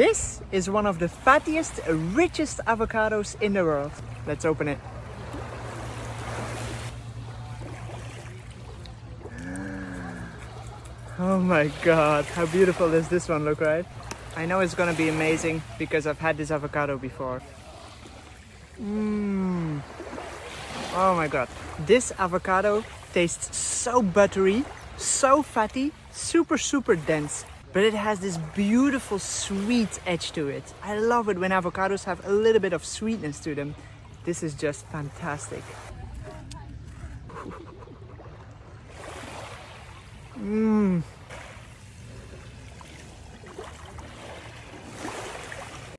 This is one of the fattiest, richest avocados in the world. Let's open it. Ah. Oh my god, how beautiful does this one look, right? I know it's gonna be amazing because I've had this avocado before. Mmm. Oh my god. This avocado tastes so buttery, so fatty, super, super dense. But it has this beautiful sweet edge to it. I love it when avocados have a little bit of sweetness to them. This is just fantastic. Mmm.